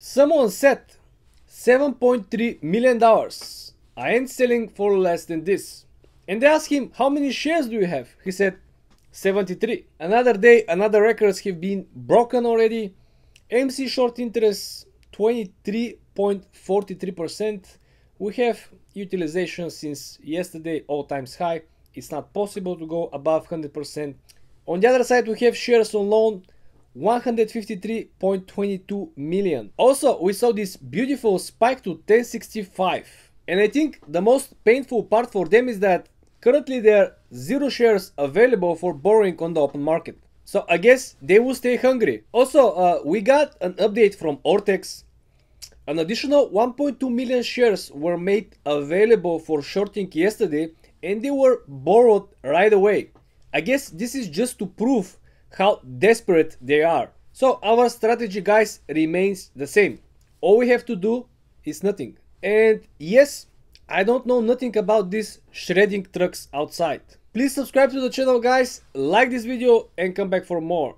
Someone said $7.3 million. I ain't selling for less than this. And they asked him, How many shares do you have? He said, 73. Another day, another records have been broken already. AMC short interest 23.43%. We have utilization since yesterday all times high. It's not possible to go above 100%. On the other side, we have shares on loan 153.22 million. Also, we saw this beautiful spike to 1065. And I think the most painful part for them is that currently there are zero shares available for borrowing on the open market. So I guess they will stay hungry. Also, uh, we got an update from Ortex. An additional 1.2 million shares were made available for shorting yesterday and they were borrowed right away. I guess this is just to prove how desperate they are. So our strategy guys remains the same. All we have to do is nothing. And yes, I don't know nothing about these shredding trucks outside. Please subscribe to the channel guys, like this video and come back for more.